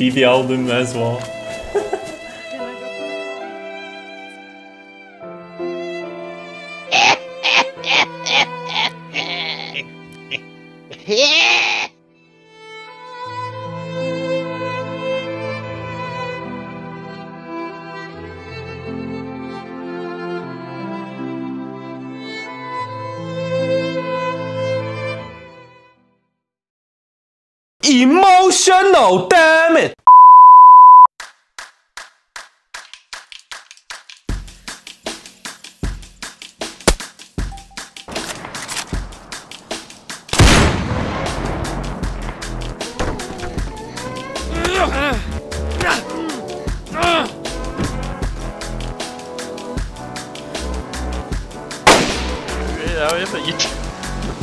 DV album as well. Emotional, damn it!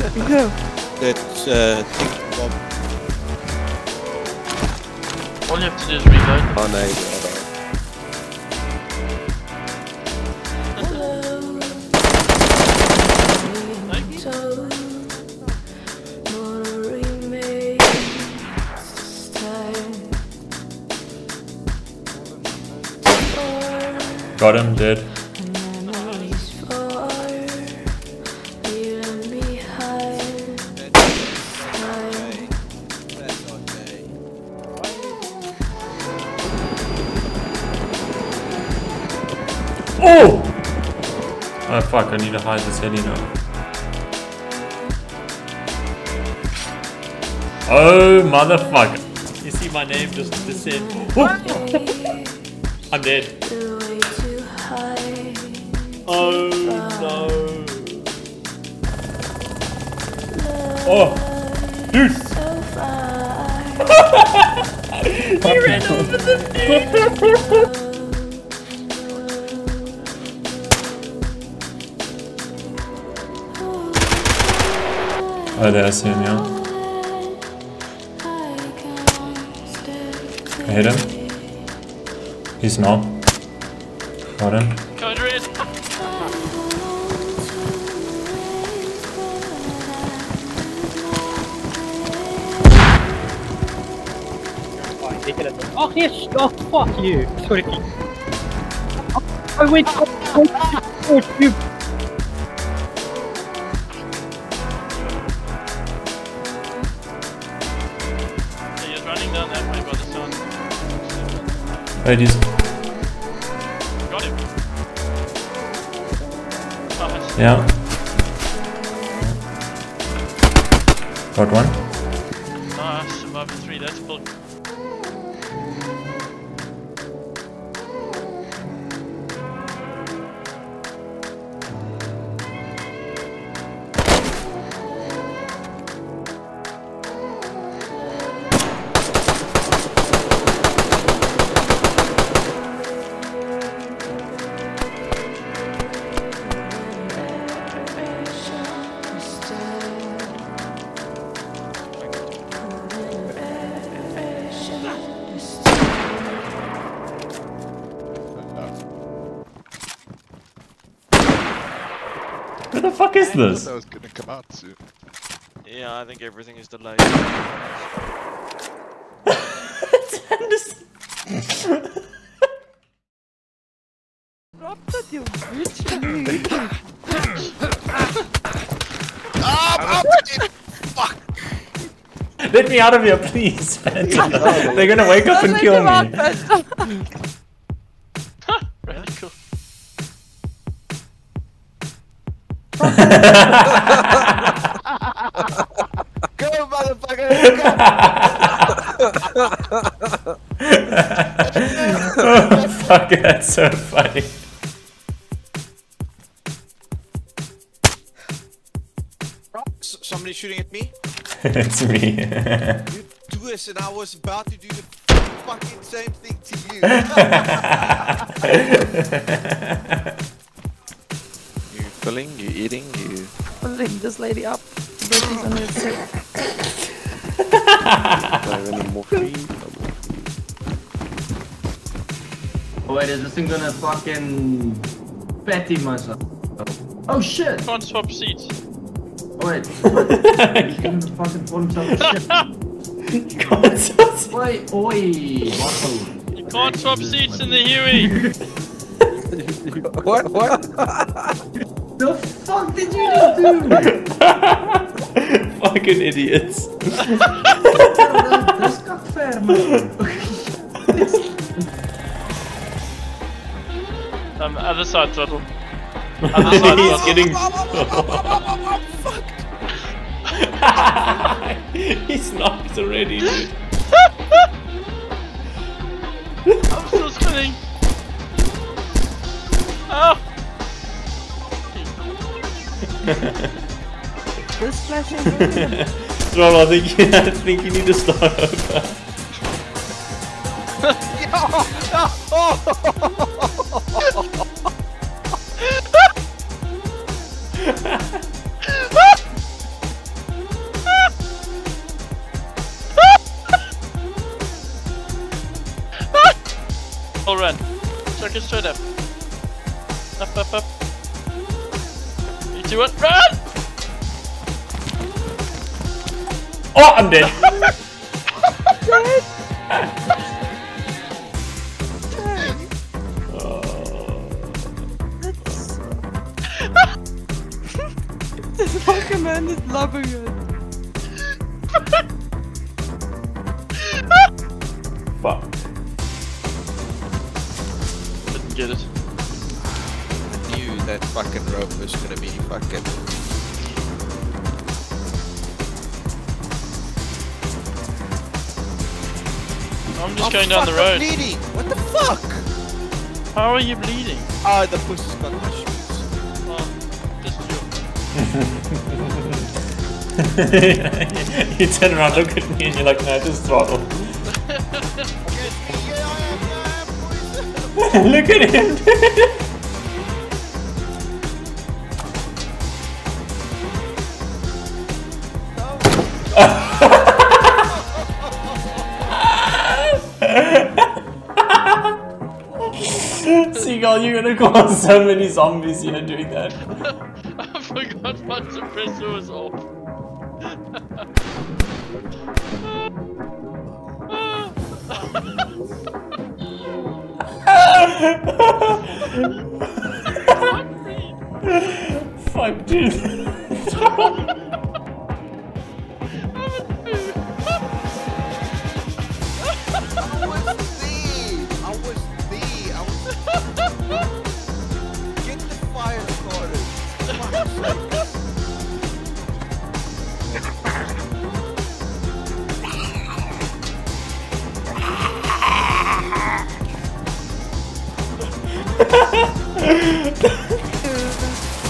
That uh, bomb. All you have to do is reload. Oh nej, ja, då. Got him, dead. Oh! Oh fuck, I need to hide this heli now. Oh motherfucker. You see my name just descend. I'm dead. Oh no. Oh! Dude! he ran over the thing! Oh, there I see him. I hit him. He's not. Got him. Oh yes! Oh fuck you! Sorry. I went. Oh, you. Wait. Got him. Nice. Yeah. Got one. Nice. Survivor 3, that's bull. Where the fuck is this? That was gonna come out soon. Yeah, I think everything is delayed. Let me out of here, please. They're gonna wake up and kill me. Go, motherfucker! oh, fuck, that's so funny. S- somebody shooting at me? it's me. You do this, and I was about to do the fucking same thing to you. you? You eating? You? Pulling this lady up. But she's on her sick. Do I have any morphine? Wait, is this thing gonna fucking fatty myself? Oh shit! Can't swap seats. Oh, wait, what? He's gonna fucking pull himself to shit. God, so- Oi, oi. You can't swap seats in the Huey. What? What? The fuck did you just do? Fucking idiots. That's not fair, man. Um, other side throttle. Other side He's throttle. getting. He's knocked already, dude. I'm still spinning. This flashing brilliant. Ron, I think, I think you need to start over. Three, two, one, run! Oh, I'm dead. This fucking man is loving it. Fuck. Didn't get it. I knew that fucking rope is gonna be fucking. I'm just Oh, going down the fuck, I'm road. bleeding. What the fuck? How are you bleeding? Ah, the pussy's got my shoes. Oh, just you. you turn around, look at me, and you're like, no, just throttle. I am, yeah, I am, boys. look at him, gonna cause so many zombies here doing that. I forgot my suppressor was off. Fuck, dude.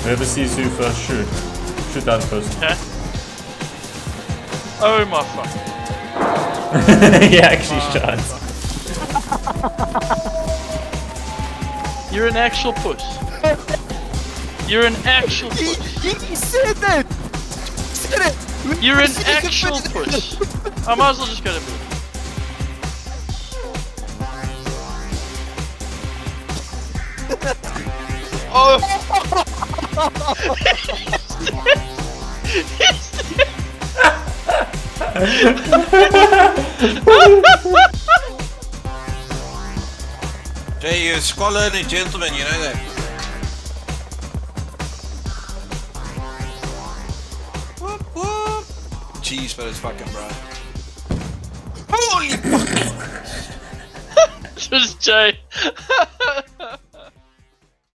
Whoever sees who first, shoot. Shoot that first. Okay. Oh my fuck. he actually oh, shot. You're an actual puss. You're an actual He, puss. he, he said that. He said it. You're an He said it. actual push. I might as well just go to bed. Oh! Jay, you're a scholar and a gentleman, you know that. Whoop, whoop. Cheese for his fucking bro. Holy fuck! Just Jay.